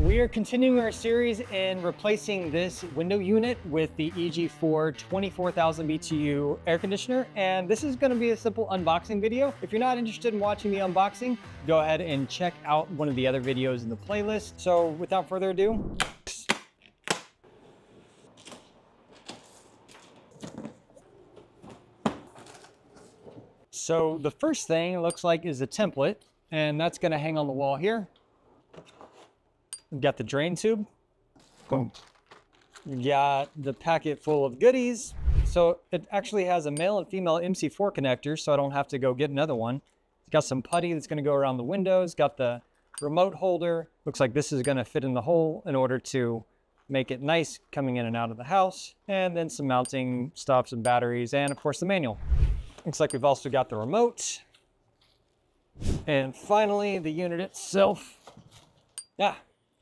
We are continuing our series in replacing this window unit with the EG4 24,000 BTU air conditioner. And this is gonna be a simple unboxing video. If you're not interested in watching the unboxing, go ahead and check out one of the other videos in the playlist. So without further ado, So the first thing it looks like is a template, and that's gonna hang on the wall here. We've got the drain tube. Boom. We've got the packet full of goodies. So it actually has a male and female MC4 connector, so I don't have to go get another one. It's got some putty that's gonna go around the windows, got the remote holder. Looks like this is gonna fit in the hole in order to make it nice coming in and out of the house. And then some mounting stops and batteries, and of course the manual. Looks like we've also got the remote. And finally, the unit itself. Yeah,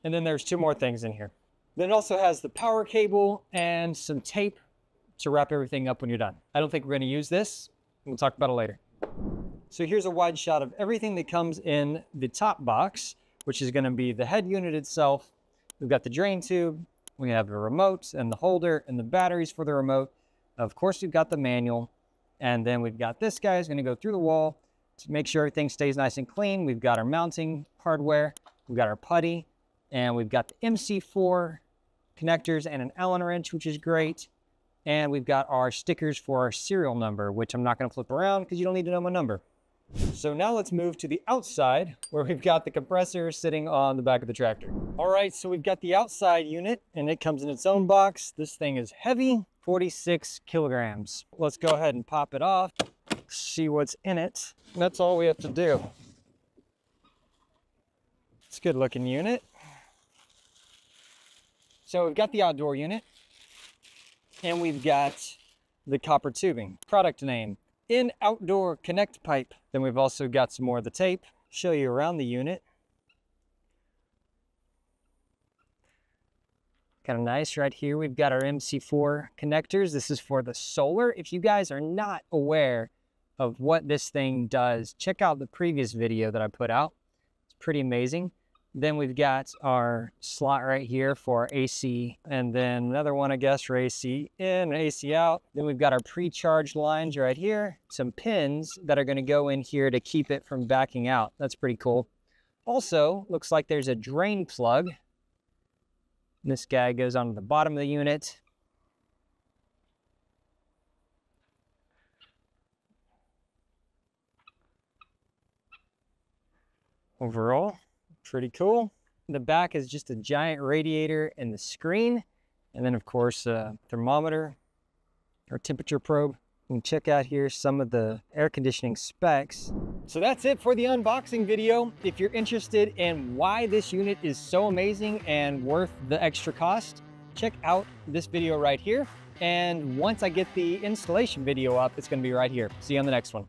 and then there's two more things in here. Then it also has the power cable and some tape to wrap everything up when you're done. I don't think we're gonna use this. We'll talk about it later. So here's a wide shot of everything that comes in the top box, which is gonna be the head unit itself. We've got the drain tube, we have the remote and the holder and the batteries for the remote. Of course, we've got the manual. And then we've got this guy is gonna go through the wall to make sure everything stays nice and clean. We've got our mounting hardware, we've got our putty, and we've got the MC4 connectors and an Allen wrench, which is great. And we've got our stickers for our serial number, which I'm not gonna flip around because you don't need to know my number. So now let's move to the outside where we've got the compressor sitting on the back of the tractor. All right, so we've got the outside unit and it comes in its own box. This thing is heavy, 46 kilograms. Let's go ahead and pop it off, see what's in it. And that's all we have to do. It's a good looking unit. So we've got the outdoor unit and we've got the copper tubing. Product name, in outdoor connect pipe. Then we've also got some more of the tape. Show you around the unit. Kind of nice right here. We've got our MC4 connectors. This is for the solar. If you guys are not aware of what this thing does, check out the previous video that I put out. It's pretty amazing. Then we've got our slot right here for AC, and then another one, I guess, for AC in AC out. Then we've got our pre-charged lines right here, some pins that are gonna go in here to keep it from backing out. That's pretty cool. Also, looks like there's a drain plug. This guy goes onto the bottom of the unit. Overall, Pretty cool. The back is just a giant radiator and the screen. And then of course, a thermometer or temperature probe. You can check out here some of the air conditioning specs. So that's it for the unboxing video. If you're interested in why this unit is so amazing and worth the extra cost, check out this video right here. And once I get the installation video up, it's gonna be right here. See you on the next one.